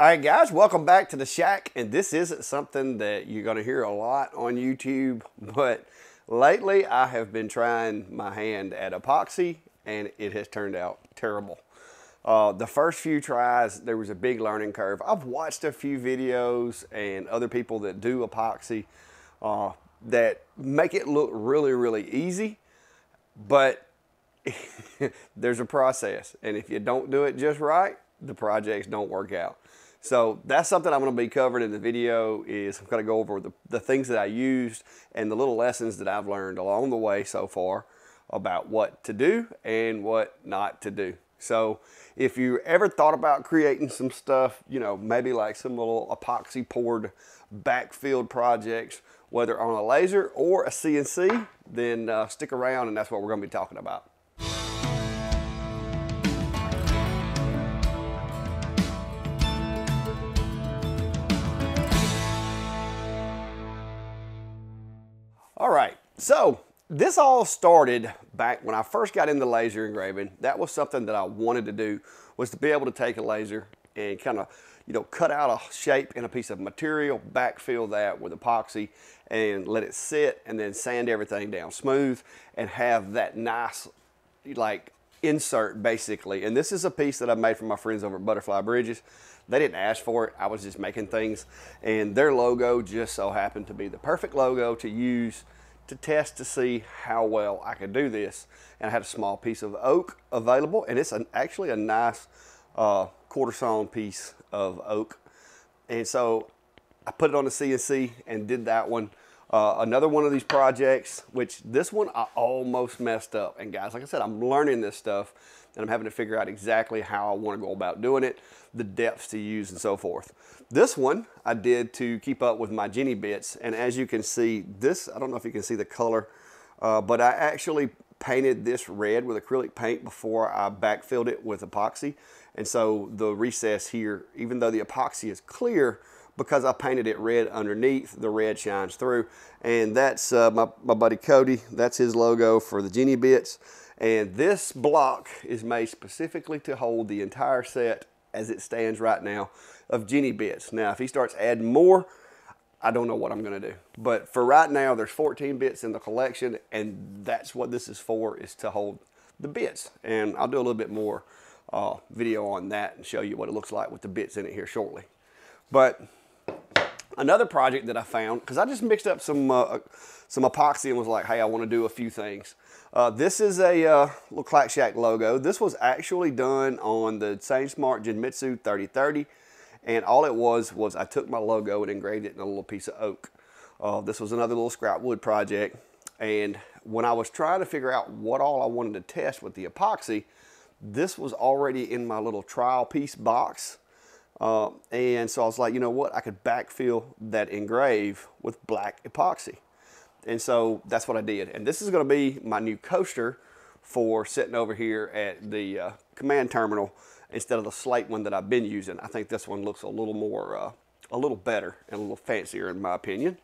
All right, guys, welcome back to the shack. And this isn't something that you're going to hear a lot on YouTube, but lately I have been trying my hand at epoxy and it has turned out terrible. Uh, the first few tries, there was a big learning curve. I've watched a few videos and other people that do epoxy uh, that make it look really, really easy, but there's a process. And if you don't do it just right, the projects don't work out. So that's something I'm going to be covering in the video is I'm going to go over the, the things that I used and the little lessons that I've learned along the way so far about what to do and what not to do. So if you ever thought about creating some stuff, you know, maybe like some little epoxy poured backfilled projects, whether on a laser or a CNC, then uh, stick around and that's what we're going to be talking about. All right, so this all started back when I first got into laser engraving. That was something that I wanted to do, was to be able to take a laser and kind of, you know, cut out a shape in a piece of material, backfill that with epoxy and let it sit and then sand everything down smooth and have that nice, like, insert basically. And this is a piece that I made for my friends over at Butterfly Bridges. They didn't ask for it. I was just making things. And their logo just so happened to be the perfect logo to use to test to see how well I could do this. And I had a small piece of oak available. And it's an, actually a nice uh, quarter sawn piece of oak. And so I put it on the CNC and did that one. Uh, another one of these projects, which this one I almost messed up. And guys, like I said, I'm learning this stuff and I'm having to figure out exactly how I want to go about doing it, the depths to use and so forth. This one I did to keep up with my Jenny bits. And as you can see, this, I don't know if you can see the color, uh, but I actually painted this red with acrylic paint before I backfilled it with epoxy. And so the recess here, even though the epoxy is clear, because I painted it red underneath, the red shines through. And that's uh, my, my buddy Cody, that's his logo for the Jenny bits. And this block is made specifically to hold the entire set as it stands right now of Jenny bits. Now, if he starts adding more, I don't know what I'm gonna do. But for right now, there's 14 bits in the collection and that's what this is for, is to hold the bits. And I'll do a little bit more uh, video on that and show you what it looks like with the bits in it here shortly. But another project that I found, because I just mixed up some, uh, some epoxy and was like, hey, I wanna do a few things. Uh, this is a uh, little Clack Shack logo. This was actually done on the same Smart Genmitsu 3030. And all it was, was I took my logo and engraved it in a little piece of oak. Uh, this was another little scrap wood project. And when I was trying to figure out what all I wanted to test with the epoxy, this was already in my little trial piece box. Uh, and so I was like, you know what? I could backfill that engrave with black epoxy. And so that's what I did. And this is going to be my new coaster for sitting over here at the uh, command terminal instead of the slate one that I've been using. I think this one looks a little more, uh, a little better and a little fancier in my opinion.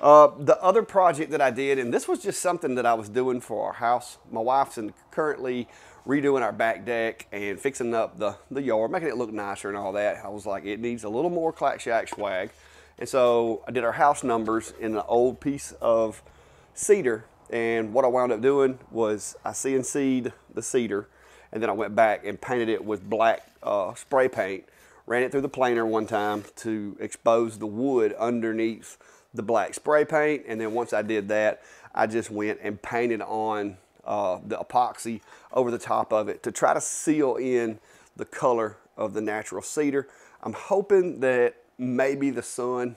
Uh, the other project that I did, and this was just something that I was doing for our house. My wife's in currently redoing our back deck and fixing up the, the yard, making it look nicer and all that. I was like, it needs a little more Clack Shack swag. And so I did our house numbers in an old piece of cedar. And what I wound up doing was I CNC'd the cedar and then I went back and painted it with black uh, spray paint. Ran it through the planer one time to expose the wood underneath the black spray paint. And then once I did that, I just went and painted on uh, the epoxy over the top of it to try to seal in the color of the natural cedar. I'm hoping that maybe the sun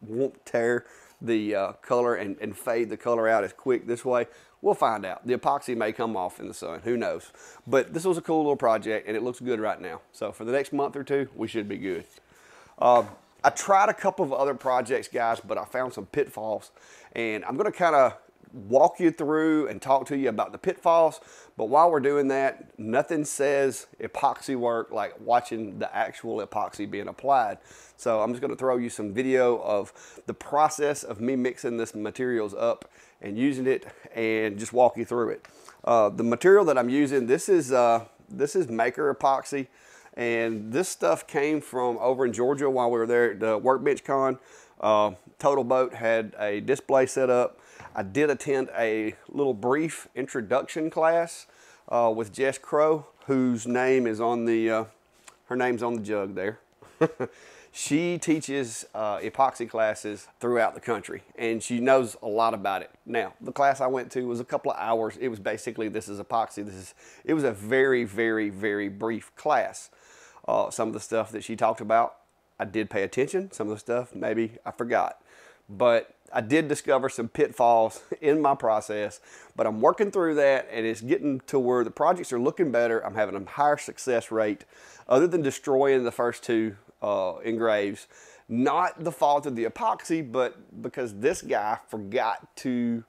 won't tear the uh, color and, and fade the color out as quick this way. We'll find out. The epoxy may come off in the sun, who knows. But this was a cool little project and it looks good right now. So for the next month or two, we should be good. Uh, I tried a couple of other projects, guys, but I found some pitfalls. And I'm gonna kind of walk you through and talk to you about the pitfalls. But while we're doing that, nothing says epoxy work like watching the actual epoxy being applied. So I'm just gonna throw you some video of the process of me mixing this materials up and using it and just walk you through it. Uh, the material that I'm using, this is, uh, this is MakerPoxy And this stuff came from over in Georgia while we were there at the Workbench Con. Uh, Total Boat had a display set up. I did attend a little brief introduction class uh, with Jess Crow, whose name is on the, uh, her name's on the jug there. she teaches uh, epoxy classes throughout the country and she knows a lot about it. Now, the class I went to was a couple of hours. It was basically, this is epoxy. This is, it was a very, very, very brief class. Uh, some of the stuff that she talked about, I did pay attention. Some of the stuff, maybe I forgot. But I did discover some pitfalls in my process, but I'm working through that and it's getting to where the projects are looking better. I'm having a higher success rate other than destroying the first two uh, engraves. Not the fault of the epoxy, but because this guy forgot to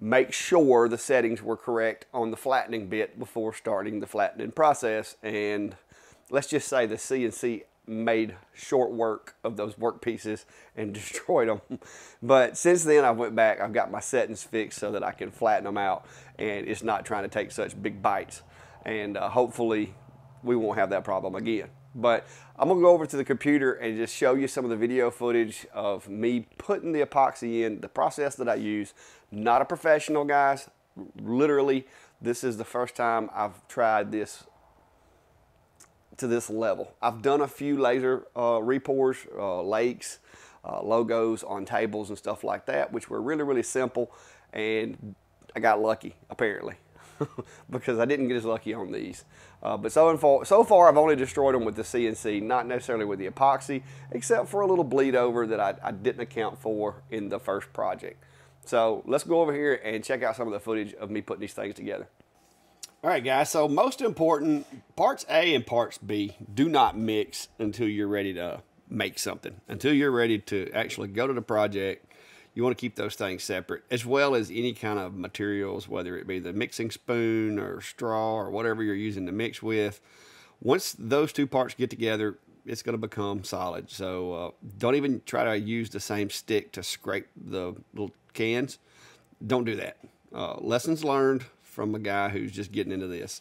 make sure the settings were correct on the flattening bit before starting the flattening process. And let's just say the CNC made short work of those work pieces and destroyed them. But since then I went back, I've got my settings fixed so that I can flatten them out and it's not trying to take such big bites. And uh, hopefully we won't have that problem again. But I'm gonna go over to the computer and just show you some of the video footage of me putting the epoxy in, the process that I use. Not a professional, guys. Literally, this is the first time I've tried this to this level. I've done a few laser uh, repours, uh, lakes, uh, logos on tables and stuff like that, which were really, really simple. And I got lucky, apparently. because I didn't get as lucky on these. Uh, but so far, so far, I've only destroyed them with the CNC, not necessarily with the epoxy, except for a little bleed over that I, I didn't account for in the first project. So let's go over here and check out some of the footage of me putting these things together. All right, guys, so most important, parts A and parts B do not mix until you're ready to make something, until you're ready to actually go to the project, you want to keep those things separate, as well as any kind of materials, whether it be the mixing spoon or straw or whatever you're using to mix with. Once those two parts get together, it's going to become solid. So uh, don't even try to use the same stick to scrape the little cans. Don't do that. Uh, lessons learned from a guy who's just getting into this.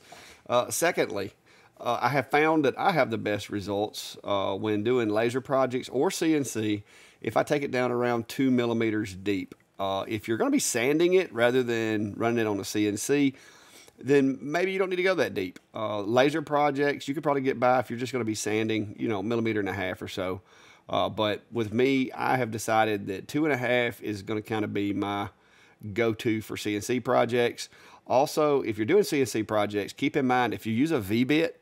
Uh, secondly, uh, I have found that I have the best results uh, when doing laser projects or CNC if I take it down around two millimeters deep. Uh, if you're going to be sanding it rather than running it on a CNC, then maybe you don't need to go that deep. Uh, laser projects, you could probably get by if you're just going to be sanding, you know, millimeter and a half or so. Uh, but with me, I have decided that two and a half is going to kind of be my go-to for CNC projects. Also, if you're doing CNC projects, keep in mind if you use a V-bit,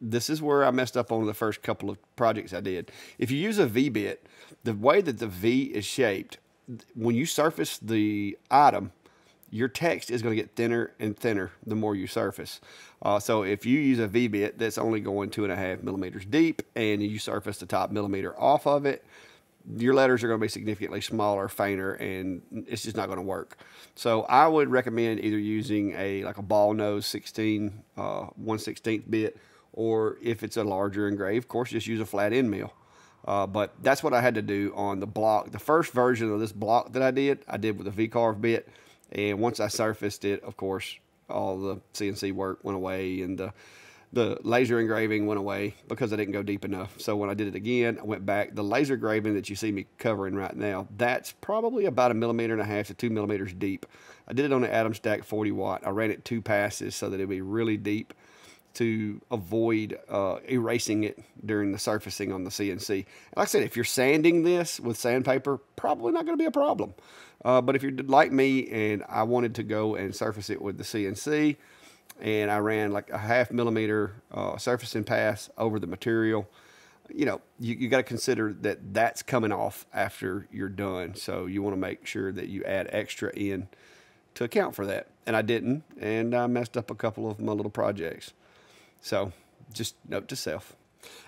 this is where I messed up on the first couple of projects I did. If you use a V-bit, the way that the V is shaped, when you surface the item, your text is going to get thinner and thinner the more you surface. Uh, so if you use a V-bit that's only going two and a half millimeters deep and you surface the top millimeter off of it, your letters are going to be significantly smaller, fainter, and it's just not going to work. So I would recommend either using a like a ball nose 16, uh, 1 16th bit, or if it's a larger engrave, of course, just use a flat end mill. Uh, but that's what I had to do on the block. The first version of this block that I did, I did with a V-carve bit. And once I surfaced it, of course, all the CNC work went away and the, the laser engraving went away because I didn't go deep enough. So when I did it again, I went back. The laser engraving that you see me covering right now, that's probably about a millimeter and a half to two millimeters deep. I did it on an Atomstack 40 watt. I ran it two passes so that it'd be really deep to avoid uh, erasing it during the surfacing on the CNC. Like I said, if you're sanding this with sandpaper, probably not going to be a problem. Uh, but if you're like me and I wanted to go and surface it with the CNC, and I ran like a half millimeter uh, surfacing pass over the material, you know, you, you got to consider that that's coming off after you're done. So you want to make sure that you add extra in to account for that. And I didn't, and I messed up a couple of my little projects. So just note to self.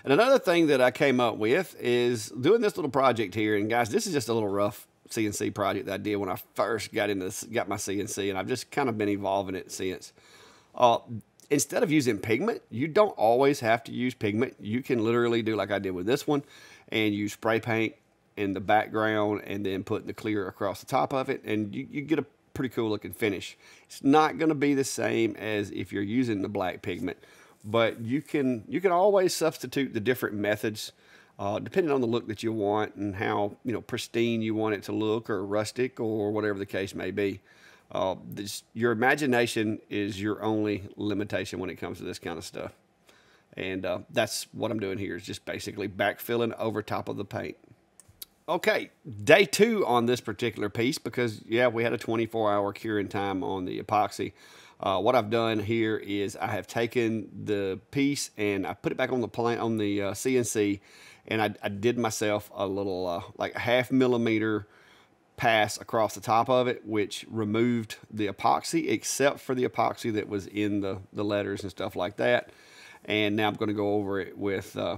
And another thing that I came up with is doing this little project here. And guys, this is just a little rough CNC project that I did when I first got into this, got my CNC, and I've just kind of been evolving it since. Uh, instead of using pigment, you don't always have to use pigment. You can literally do like I did with this one and use spray paint in the background and then put the clear across the top of it, and you, you get a pretty cool looking finish. It's not going to be the same as if you're using the black pigment but you can you can always substitute the different methods uh, depending on the look that you want and how you know pristine you want it to look or rustic or whatever the case may be. Uh, this, your imagination is your only limitation when it comes to this kind of stuff. And uh, that's what I'm doing here is just basically backfilling over top of the paint. Okay, day two on this particular piece because, yeah, we had a 24-hour curing time on the epoxy. Uh, what I've done here is I have taken the piece and I put it back on the plant on the uh, CNC and I, I, did myself a little uh, like half millimeter pass across the top of it, which removed the epoxy except for the epoxy that was in the, the letters and stuff like that. And now I'm going to go over it with uh,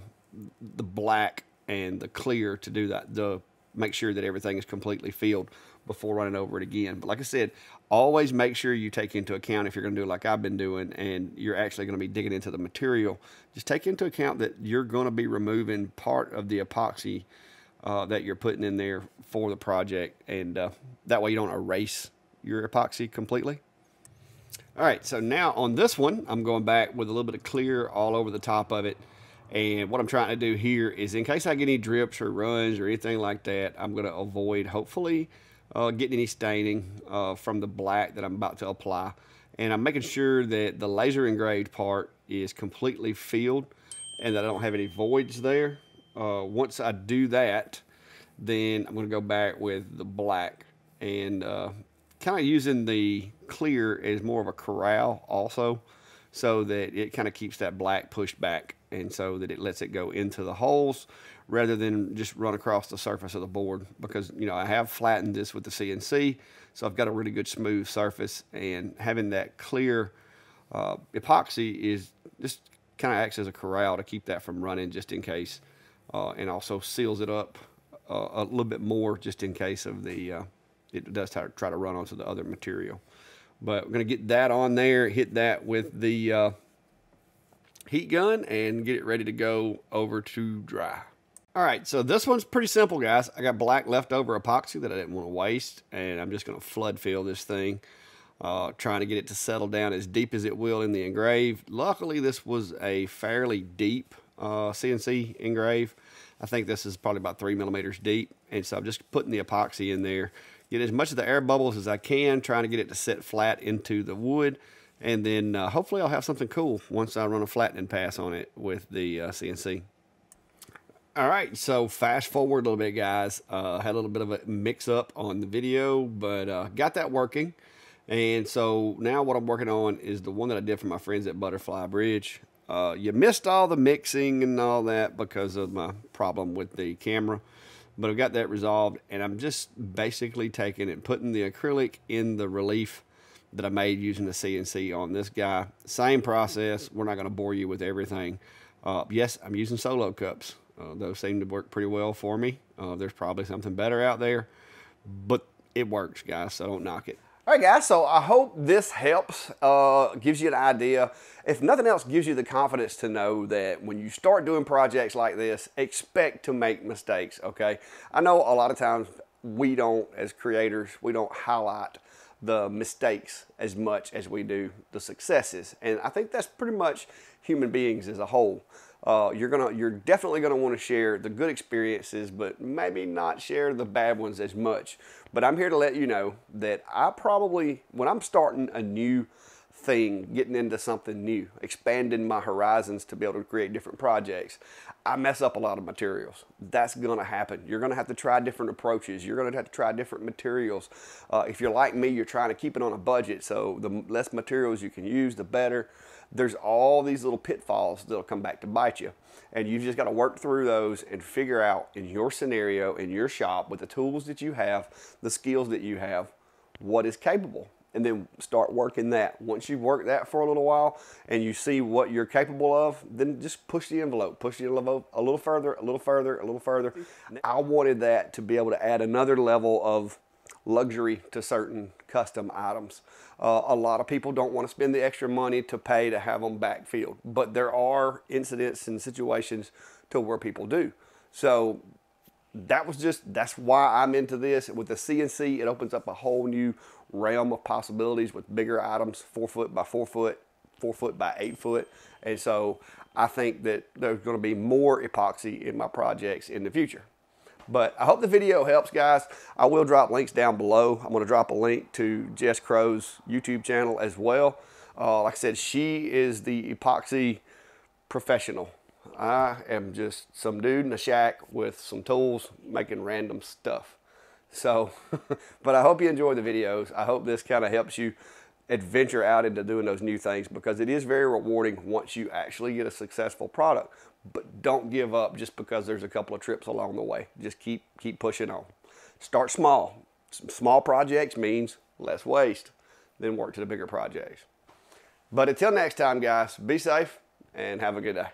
the black and the clear to do that, the make sure that everything is completely filled before running over it again. But like I said, always make sure you take into account if you're going to do like I've been doing and you're actually going to be digging into the material, just take into account that you're going to be removing part of the epoxy uh, that you're putting in there for the project. And uh, that way you don't erase your epoxy completely. All right, so now on this one, I'm going back with a little bit of clear all over the top of it. And what I'm trying to do here is in case I get any drips or runs or anything like that, I'm going to avoid, hopefully, uh, getting any staining uh, from the black that I'm about to apply. And I'm making sure that the laser engraved part is completely filled and that I don't have any voids there. Uh, once I do that, then I'm going to go back with the black and uh, kind of using the clear as more of a corral also so that it kind of keeps that black pushed back and so that it lets it go into the holes rather than just run across the surface of the board. Because you know I have flattened this with the CNC so I've got a really good smooth surface and having that clear uh, epoxy is just kind of acts as a corral to keep that from running just in case uh, and also seals it up uh, a little bit more just in case of the uh, it does try, to run onto the other material but we're going to get that on there hit that with the uh, heat gun and get it ready to go over to dry. All right, so this one's pretty simple, guys. I got black leftover epoxy that I didn't want to waste, and I'm just going to flood fill this thing, uh, trying to get it to settle down as deep as it will in the engrave. Luckily, this was a fairly deep uh, CNC engrave. I think this is probably about three millimeters deep, and so I'm just putting the epoxy in there. Get as much of the air bubbles as I can, trying to get it to set flat into the wood and then uh, hopefully I'll have something cool once I run a flattening pass on it with the uh, CNC. All right, so fast forward a little bit, guys. Uh, had a little bit of a mix up on the video, but uh, got that working. And so now what I'm working on is the one that I did for my friends at Butterfly Bridge. Uh, you missed all the mixing and all that because of my problem with the camera, but I've got that resolved. And I'm just basically taking it, putting the acrylic in the relief that I made using the CNC on this guy. Same process. We're not going to bore you with everything. Uh, yes, I'm using solo cups. Uh, those seem to work pretty well for me. Uh, there's probably something better out there, but it works, guys, so don't knock it. All right, guys, so I hope this helps, uh, gives you an idea. If nothing else, gives you the confidence to know that when you start doing projects like this, expect to make mistakes, okay? I know a lot of times we don't, as creators, we don't highlight the mistakes as much as we do the successes. And I think that's pretty much human beings as a whole. Uh, you're gonna, you're definitely gonna want to share the good experiences, but maybe not share the bad ones as much. But I'm here to let you know that I probably, when I'm starting a new thing, getting into something new, expanding my horizons to be able to create different projects, I mess up a lot of materials. That's going to happen. You're going to have to try different approaches. You're going to have to try different materials. Uh, if you're like me, you're trying to keep it on a budget, so the less materials you can use, the better. There's all these little pitfalls that'll come back to bite you. And you've just got to work through those and figure out in your scenario, in your shop, with the tools that you have, the skills that you have, what is capable and then start working that. Once you've worked that for a little while and you see what you're capable of, then just push the envelope, push the envelope a little further, a little further, a little further. I wanted that to be able to add another level of luxury to certain custom items. Uh, a lot of people don't want to spend the extra money to pay to have them backfilled, but there are incidents and situations to where people do. So that was just, that's why I'm into this. With the CNC, it opens up a whole new realm of possibilities with bigger items, four foot by four foot, four foot by eight foot. And so I think that there's going to be more epoxy in my projects in the future. But I hope the video helps, guys. I will drop links down below. I'm going to drop a link to Jess Crow's YouTube channel as well. Uh, like I said, she is the epoxy professional. I am just some dude in a shack with some tools making random stuff. So, but I hope you enjoy the videos. I hope this kind of helps you adventure out into doing those new things because it is very rewarding once you actually get a successful product. But don't give up just because there's a couple of trips along the way. Just keep keep pushing on. Start small. Small projects means less waste. Then work to the bigger projects. But until next time, guys, be safe and have a good day.